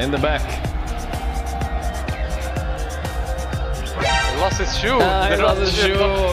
in the back. He lost his shoe. Ah, lost his shoe.